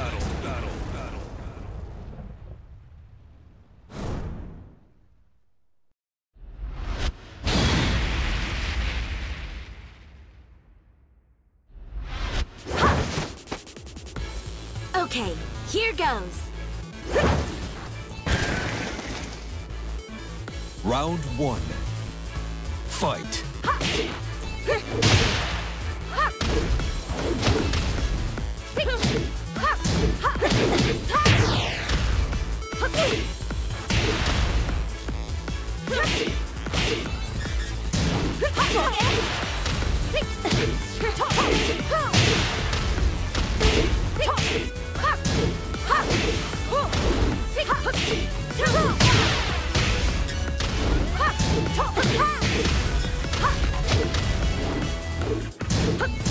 battle, battle, battle. Okay, here goes. Round one. Fight. Ha!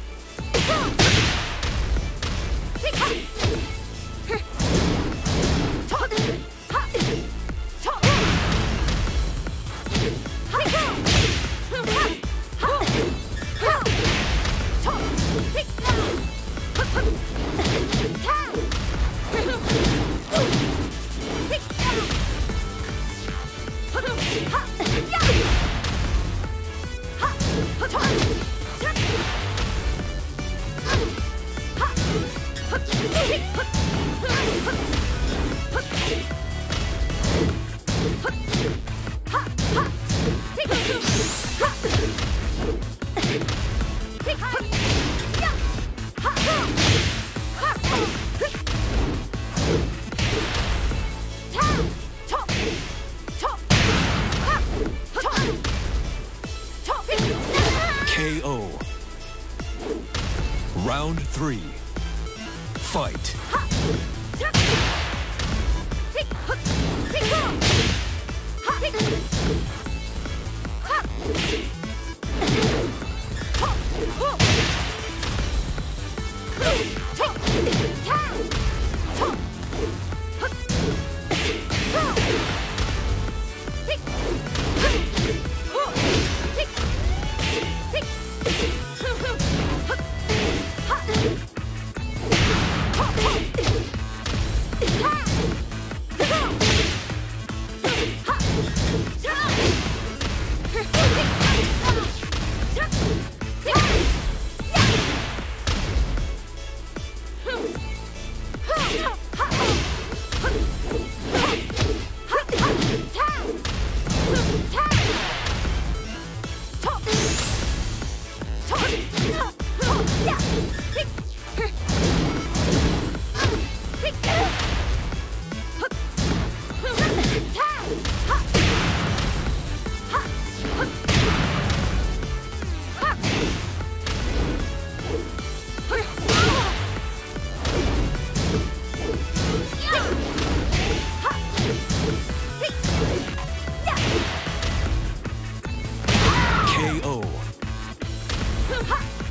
Hey! Round three. Fight.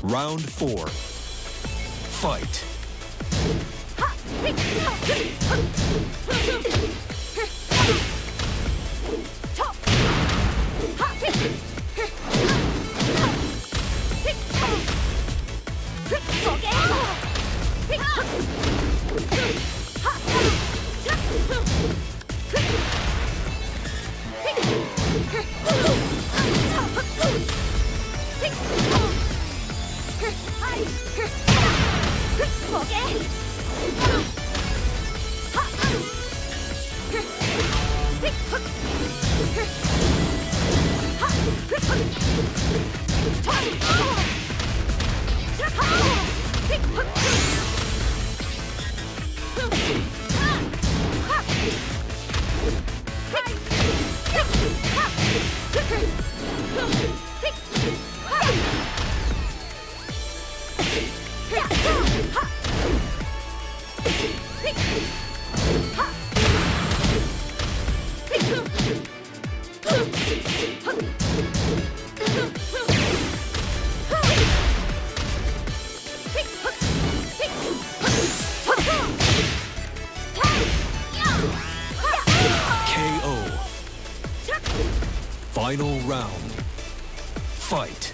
Round four. Fight. Hey! Final round. Fight.